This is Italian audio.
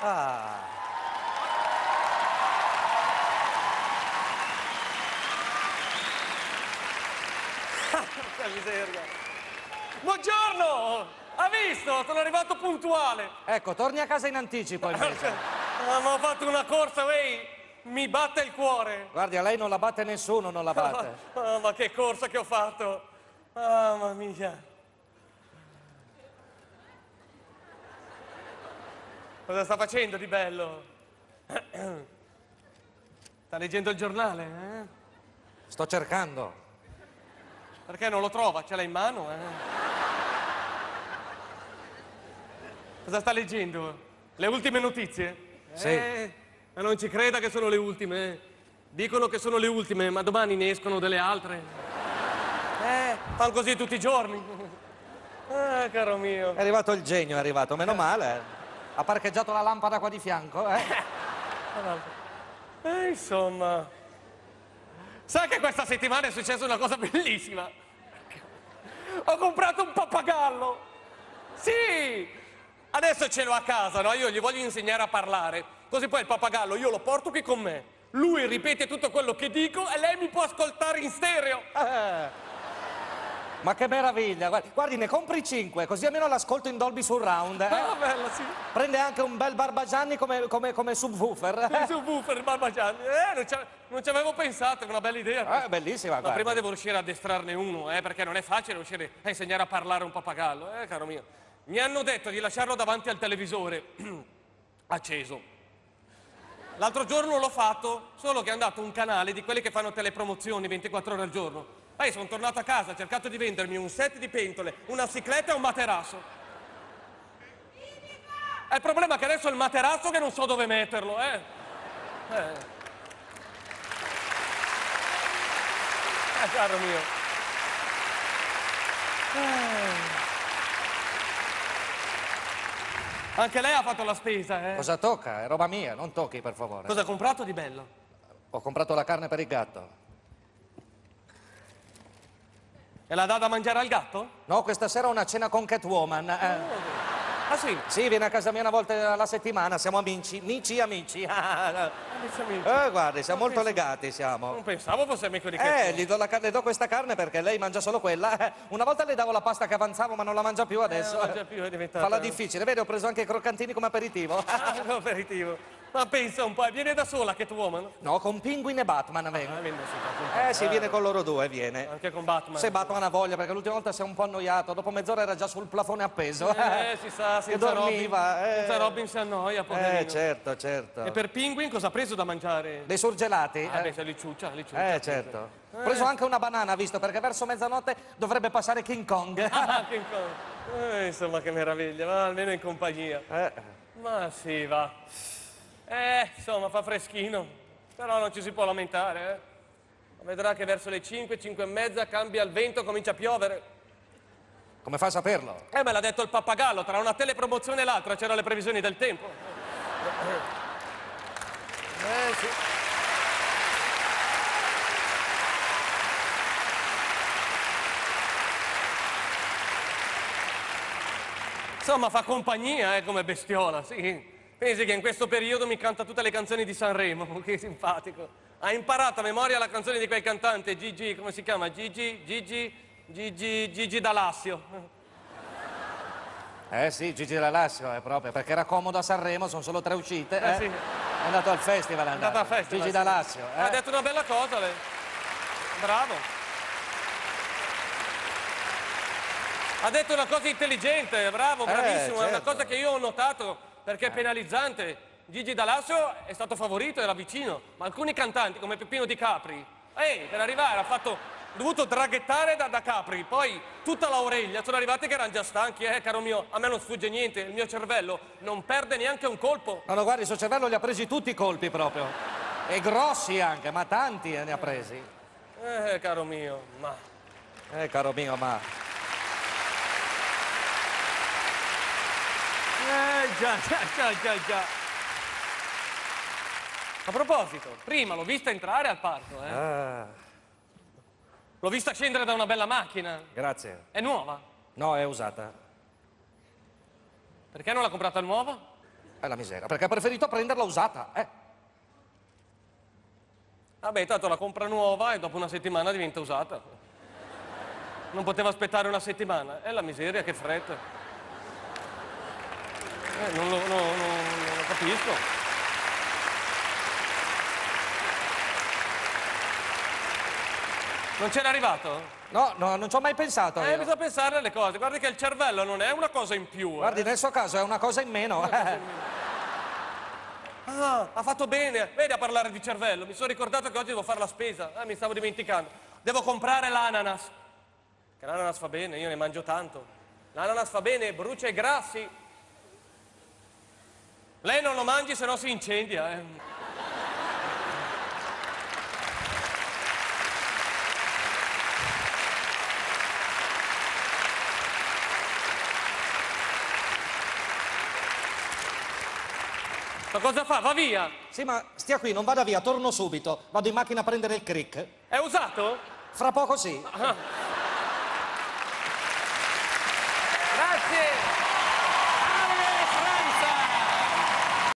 Ah. Porca miseria. Buongiorno! Ha visto? Sono arrivato puntuale. Ecco, torni a casa in anticipo invece. ma ho fatto una corsa, wey! Mi batte il cuore. Guardi, a lei non la batte nessuno, non la batte. Ah, oh, ma che corsa che ho fatto. Oh, mamma mia. Cosa sta facendo di bello? Sta leggendo il giornale, eh? Sto cercando. Perché non lo trova? Ce l'ha in mano, eh? Cosa sta leggendo? Le ultime notizie? Sì. Eh, ma non ci creda che sono le ultime. eh. Dicono che sono le ultime, ma domani ne escono delle altre. Eh, fanno così tutti i giorni. Ah, caro mio. È arrivato il genio, è arrivato, meno male. Ha parcheggiato la lampada qua di fianco, eh? Eh, insomma. Sai che questa settimana è successa una cosa bellissima? Ho comprato un pappagallo. Sì! Adesso ce l'ho a casa, no? Io gli voglio insegnare a parlare. Così poi il pappagallo io lo porto qui con me. Lui ripete tutto quello che dico e lei mi può ascoltare in stereo. Eh. Ma che meraviglia, guardi, guardi, ne compri cinque, così almeno l'ascolto in Dolby Surround. Eh? Ah, bella, sì. Prende anche un bel Barbagianni come, come, come subwoofer. Il buffer, il barbagianni. Eh, non ci, avevo pensato, è una bella idea. Eh, bellissima, Ma prima devo riuscire a addestrarne uno, eh, perché non è facile riuscire a insegnare a parlare un pappagallo, eh, caro mio. Mi hanno detto di lasciarlo davanti al televisore acceso. L'altro giorno l'ho fatto, solo che è andato un canale di quelli che fanno telepromozioni 24 ore al giorno. Poi sono tornato a casa, ho cercato di vendermi un set di pentole, una cicletta e un materasso. E il problema è che adesso è il materasso che non so dove metterlo, eh. Eh, eh caro mio. Eh. Anche lei ha fatto la spesa, eh? Cosa tocca? È roba mia, non tocchi per favore. Cosa ha comprato di bello? Ho comprato la carne per il gatto. E la dà da mangiare al gatto? No, questa sera ho una cena con Catwoman. eh. Ah sì? Sì, viene a casa mia una volta alla settimana, siamo amici, amici, amici. Amici, amici. Eh, guardi, siamo molto legati, siamo. Non pensavo fosse amico di Eh, Catwoman. gli do, le do questa carne perché lei mangia solo quella. Eh, Una volta le davo la pasta che avanzavo, ma non la mangia più adesso. non mangia più, è diventata- Falla difficile, vedi, ho preso anche i croccantini come aperitivo. Ah, no, aperitivo. Ma pensa un po', viene da sola Catwoman? No, con Penguin e Batman vengo. Ah, viene sola. Eh sì, viene con loro due, viene. Anche con Batman. Se Batman ha voglia, perché l'ultima volta si è un po' annoiato, dopo mezz'ora era già sul plafone appeso. Eh, si sa, senza Robin. dormiva, eh. Senza Robin si annoia, poverino. Eh, certo, certo. E per Penguin cosa ha preso da mangiare? Dei surgelati? Ah, eh. beh, se li ciuccia, li ciuccia. Eh, certo. Ho preso anche una banana, visto, perché verso mezzanotte dovrebbe passare King Kong. Ah, che cosa. Eh, insomma, che meraviglia, ma almeno in compagnia. Eh, Ma sì, va. Eh, insomma, fa freschino. Però non ci si può lamentare, eh. Vedrà che verso le 5, 5 e mezza cambia il vento, comincia a piovere. come fa a saperlo? Eh, me l'ha detto il pappagallo, tra una telepromozione e l'altra c'erano le previsioni del tempo. Eh, sì. Insomma, fa compagnia, eh, come bestiola, sì. Pensi che in questo periodo mi canta tutte le canzoni di Sanremo, che simpatico. Ha imparato a memoria la canzone di quel cantante, Gigi, come si chiama? Gigi, Gigi, Gigi, Gigi D'Alassio. Eh sì, Gigi D'Alassio è proprio, perché era comodo a Sanremo, sono solo tre uscite. Eh, eh. sì. È andato al festival, è andato. andata a festa. Gigi D'Alassio. eh. Ha detto una bella cosa lei. Bravo. Ha detto una cosa intelligente, bravo, Eh, bravissimo. È una certo. cosa che io ho notato perché è penalizzante. Gigi D'Alassio è stato favorito, era vicino, ma alcuni cantanti come Peppino Di Capri, ehi, per arrivare ha fatto, ha dovuto draghettare da, da Capri, poi tutta l'Aurelia, sono arrivati che erano già stanchi, eh, caro mio, a me non sfugge niente, il mio cervello non perde neanche un colpo. No, no, guardi, il suo cervello li ha presi tutti i colpi proprio. E grossi anche, ma tanti eh, ne ha presi. Eh, caro mio, ma... Eh, caro mio, ma... Eh, già, già, già, già, già. A proposito, prima l'ho vista entrare al parco, eh. Ah, L'ho vista scendere da una bella macchina. grazie. È nuova. No, è usata. Perché non l'ha comprata nuova? È la miseria, perché ha preferito prenderla usata, eh. Vabbè, tanto la compra nuova e dopo una settimana diventa usata. Non poteva aspettare una settimana. È la miseria, che fretta. Eh, non, lo, no, no, non lo capisco. Non c'era arrivato? No, no, non ci ho mai pensato. Eh, io. bisogna pensare alle cose. Guardi che il cervello non è una cosa in più. eh. Guardi, nel suo caso è una cosa in meno. eh. Ah, ha fatto bene. Vedi a parlare di cervello. Mi sono ricordato che oggi devo fare la spesa. Ah, mi stavo dimenticando. Devo comprare l'ananas. Che l'ananas fa bene, io ne mangio tanto. L'ananas fa bene, brucia i grassi. Lei non lo mangi, se no si incendia. Eh. Ma cosa fa? Va via. Sì, ma stia qui, non vada via, torno subito. Vado in macchina a prendere il crick. È usato? Fra poco sì. Grazie.